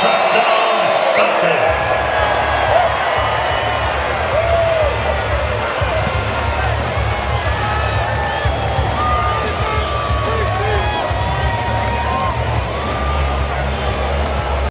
Touchdown.